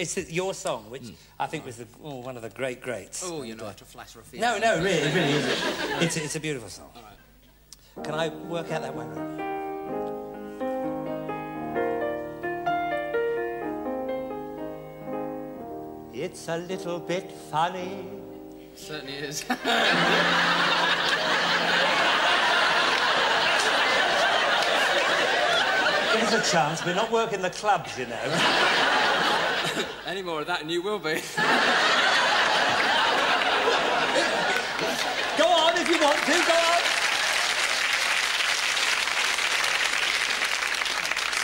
It's the, your song, which hmm. I think was the, oh, one of the great greats. Oh, you're uh, not to flatter a feeling. No, no, really, it really is. It's a, it's a beautiful song. All right. Can I work out that one? It's a little bit funny. certainly is. Give us a chance. We're not working the clubs, you know. Any more of that, and you will be. go on if you want to. Go on.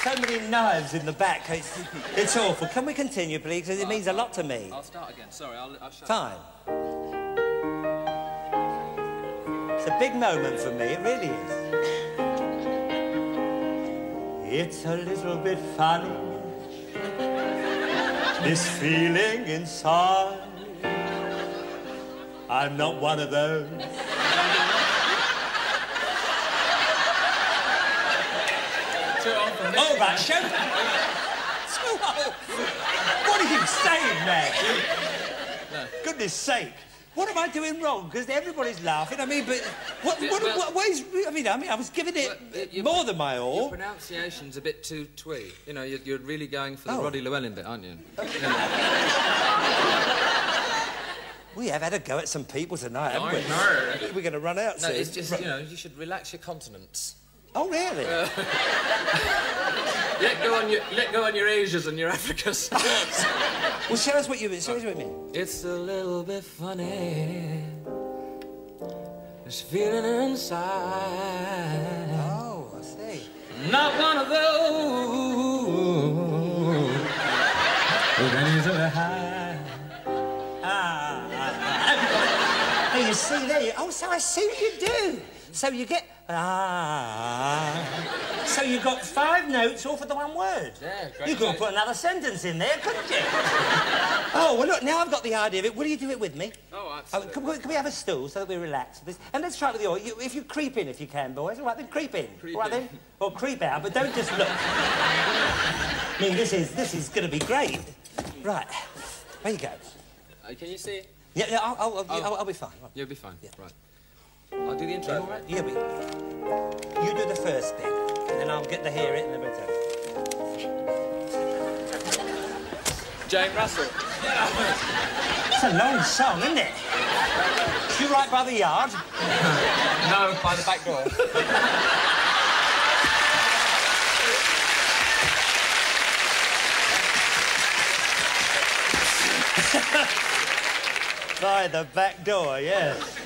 So many knives in the back. It's, it's awful. Can we continue, please? Because it means a lot to me. I'll start again. Sorry, I'll. I'll shut Fine. It's a big moment for me. It really is. It's a little bit funny, this feeling inside. I'm not one of those. Oh, right, show Too old. What are you saying there? Goodness sake. What am I doing wrong? Because everybody's laughing. I mean, but what, what, well- what, what is... I mean, I mean, I was giving it uh, you- more than my all. Your pronunciation's a bit too twee. You know, you're, you're really going for the Oh. Roddy Llewellyn bit, aren't you? We have had a go at some people tonight, haven't we? know. We're going to run out No, soon. it's just, you know, you should relax your continents. Oh, really? Let go on your, let go on your Asias and your Africas. well, show us what you mean. Show us what you mean. It's a little bit funny. This feeling inside. Oh, I see. Not one of those. who can easily hide. Ah, ah, ah. Oh, you see there. You, oh, so I see what you do. So you get ah. So you got five notes all for the one word. Yeah, great You could put another sentence in there, couldn't you? oh well, look. Now I've got the idea of it. Will you do it with me? Oh, Oh, absolutely. can, we, can we have a stool so that we relax? This? And let's try it with the You, if you creep in, if you can, boys. All right, then creep in. Creep all right, in. then. Or creep out, but don't just look. I mean, this is this is going to be great. Right. There you go. Uh, can you see? Yeah, yeah. I'll, I'll, I'll, Oh. I'll, I'll be fine. You'll be fine. Yeah. Right. I'll do the intro. Right. Yeah, we. You do the first bit, and then I'll get to hear it, and then we'll. Jane Russell. It's a long song, isn't it? You right by the yard? No, by the back door. By the back door, yes.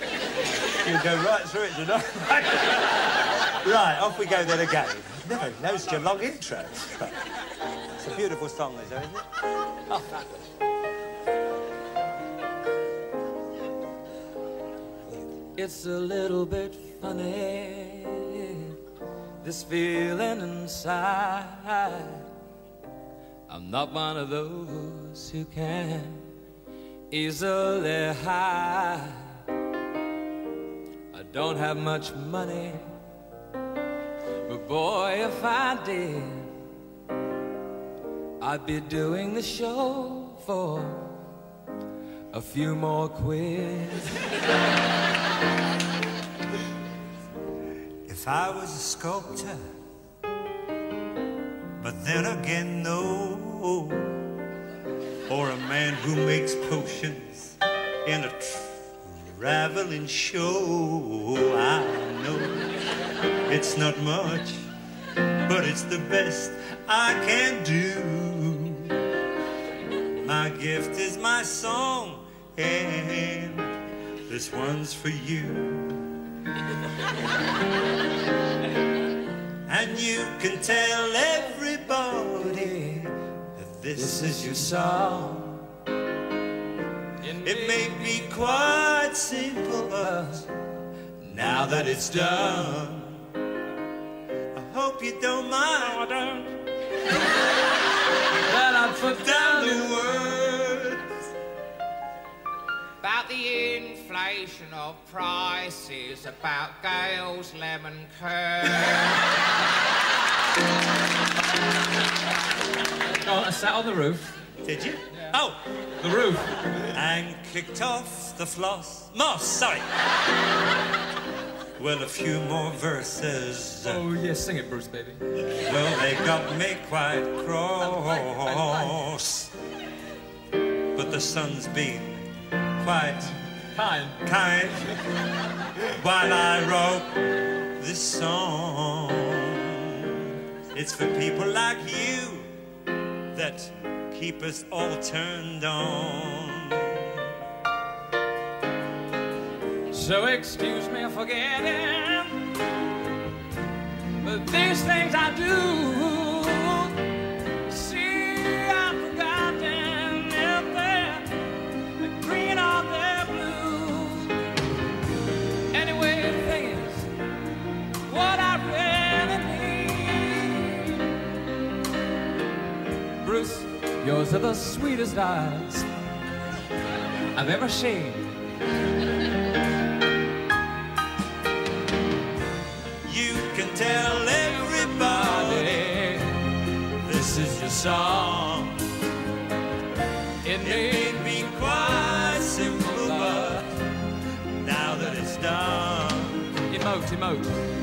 You go right through it, you know. right, off we go then again. Never noticed your long intro. It's a beautiful song, this, isn't it? Oh. It's a little bit funny, this feeling inside. I'm not one of those who can easily high. I don't have much money, but boy, if I did, I'd be doing the show for a few more quid. If I was a sculptor, but then again, no. Or a man who makes potions in a traveling show. I know it's not much, but it's the best I can do. My gift is my song, and this one's for you. And you can tell that this is your song. It may be quite simple, but now that it's done, I hope you don't mind. That I put Down the words. About the inflation of prices, about Gale's lemon curd. Oh, I sat on the roof. Did you? Oh, The roof. and kicked off the floss. Moss, sorry. well, a few more verses. Oh, yeah, sing it, Bruce, baby. Well, they got me quite cross. But the sun's been quite Kind. kind while I wrote this song. It's for people like you that keep us all turned on. So excuse me for forgetting, but these things I do. Yours are the sweetest eyes I've ever seen. You can tell everybody this is your song. It may be quite simple, but now that it's done. emote, emote.